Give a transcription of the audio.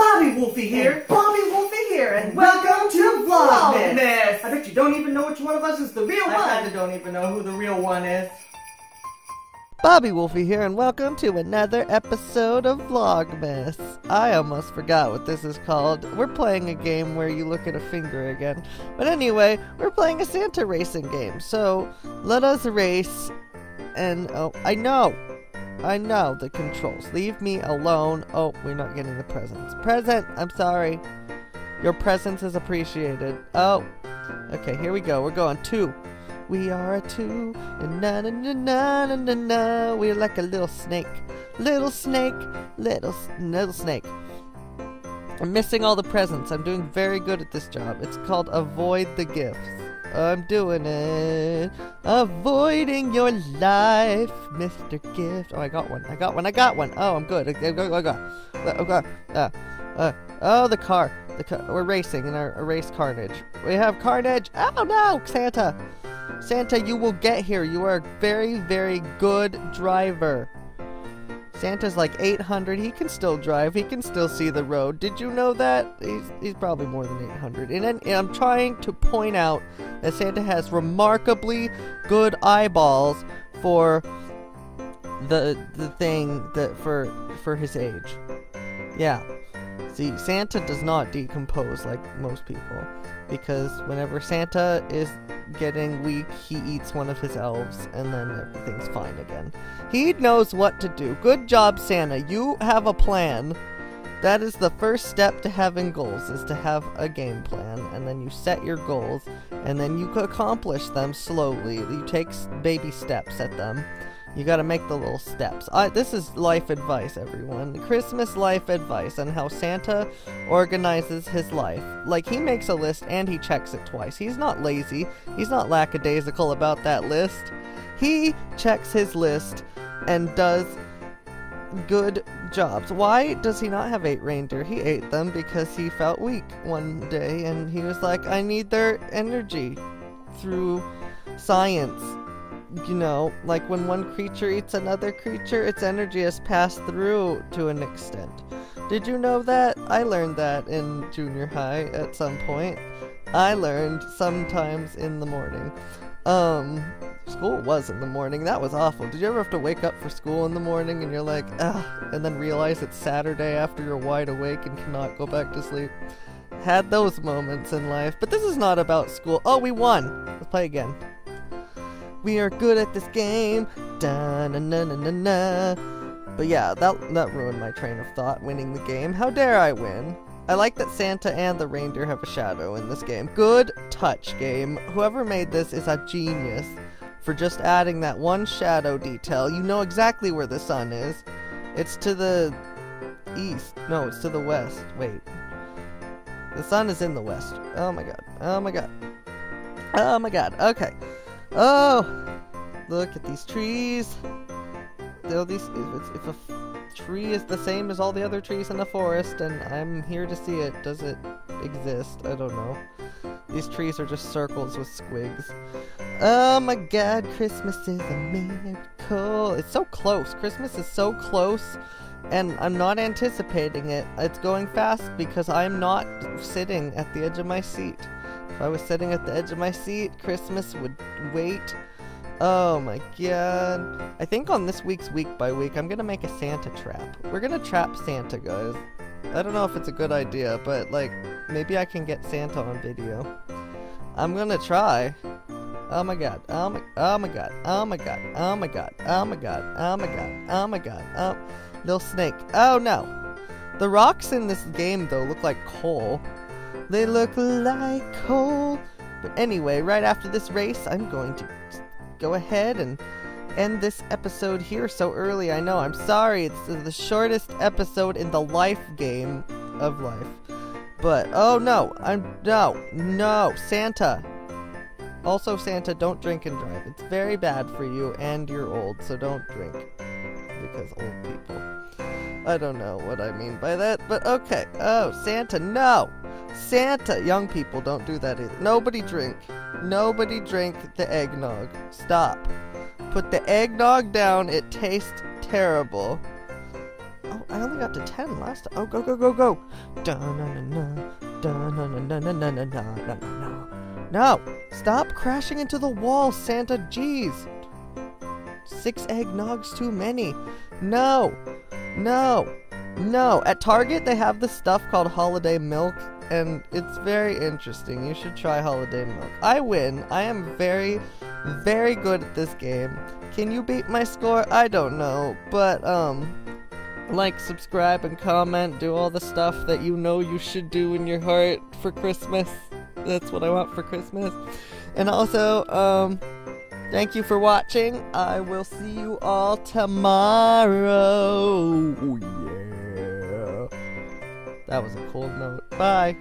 Bobby Wolfey here. Bobby Wolfey here, and Welcome to Vlogmas. Vlogmas. I bet you don't even know which one of us is the real I one. kinda don't even know who the real one is. Bobby Wolfey here, and welcome to another episode of Vlogmas. I almost forgot what this is called. We're playing a game where you look at a finger again. But anyway, we're playing a Santa racing game. So let us race. And oh, I know, I know the controls. Leave me alone. Oh, we're not getting the presents. Present. I'm sorry. Your presence is appreciated. Oh, okay. Here we go. We're going two. We are a two, na na na na na na na. We're like a little snake, little snake, little little snake. I'm missing all the presents. I'm doing very good at this job. It's called avoid the gifts. I'm doing it. Avoiding your life, Mr. Gift. Oh, I got one. I got one. I got one. Oh, I'm good. I, I, I, I got. I got. Oh, the car. The car. We're racing in our race carnage. We have carnage. Oh no, Santa. Santa, you will get here. You are a very, very good driver. Santa's like 800. He can still drive. He can still see the road. Did you know that? He's, he's probably more than 800. And, and I'm trying to point out that Santa has remarkably good eyeballs for the the thing that for for his age. Yeah. See, Santa does not decompose like most people because whenever Santa is getting weak, he eats one of his elves and then everything's fine again. He knows what to do. Good job, Santa. You have a plan. That is the first step to having goals is to have a game plan and then you set your goals and then you accomplish them slowly. You take baby steps at them. You gotta make the little steps. I, this is life advice, everyone. Christmas life advice on how Santa organizes his life. Like, he makes a list and he checks it twice. He's not lazy, he's not lackadaisical about that list. He checks his list and does good jobs. Why does he not have eight reindeer? He ate them because he felt weak one day and he was like, I need their energy through science you know, like when one creature eats another creature, its energy is passed through to an extent. Did you know that? I learned that in junior high at some point. I learned sometimes in the morning. Um, school was in the morning. That was awful. Did you ever have to wake up for school in the morning and you're like, ah, and then realize it's Saturday after you're wide awake and cannot go back to sleep? Had those moments in life, but this is not about school. Oh, we won! Let's play again. We are good at this game. Da na na na na na. But yeah, that that ruined my train of thought. Winning the game. How dare I win? I like that Santa and the reindeer have a shadow in this game. Good touch game. Whoever made this is a genius for just adding that one shadow detail. You know exactly where the sun is. It's to the east. No, it's to the west. Wait. The sun is in the west. Oh my god. Oh my god. Oh my god. Okay. Oh, look at these trees. Though these, if, if a tree is the same as all the other trees in the forest, and I'm here to see it, does it exist? I don't know. These trees are just circles with squigs. Oh my God, Christmas is a miracle. It's so close. Christmas is so close, and I'm not anticipating it. It's going fast because I'm not sitting at the edge of my seat. If I was sitting at the edge of my seat, Christmas would wait. Oh my god. I think on this week's Week by Week, I'm gonna make a Santa trap. We're gonna trap Santa, guys. I don't know if it's a good idea, but like, maybe I can get Santa on video. I'm gonna try. Oh my god. Oh my, oh my god. Oh my god. Oh my god. Oh my god. Oh my god. Oh my god. Oh, little snake. Oh no. The rocks in this game, though, look like coal. They look like coal. But anyway, right after this race, I'm going to go ahead and end this episode here so early. I know, I'm sorry. It's the shortest episode in the life game of life. But, oh no, I'm, no, no, Santa. Also, Santa, don't drink and drive. It's very bad for you, and you're old, so don't drink. Because old people. I don't know what I mean by that, but okay. Oh, Santa, no! Santa. Young people don't do that either. Nobody drink. Nobody drink the eggnog. Stop. Put the eggnog down. It tastes terrible. Oh, I only got to 10 last time. Oh, go, go, go, go. No. Stop crashing into the wall, Santa. Jeez. Six eggnogs too many. No. No. No, at Target they have this stuff called holiday milk and it's very interesting. You should try holiday milk. I win. I am very, very good at this game. Can you beat my score? I don't know. But, um, like, subscribe, and comment. Do all the stuff that you know you should do in your heart for Christmas. That's what I want for Christmas. And also, um, thank you for watching. I will see you all tomorrow. Yeah. That was a cold note. Bye.